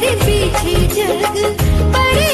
तेरे पीछे जग बड़े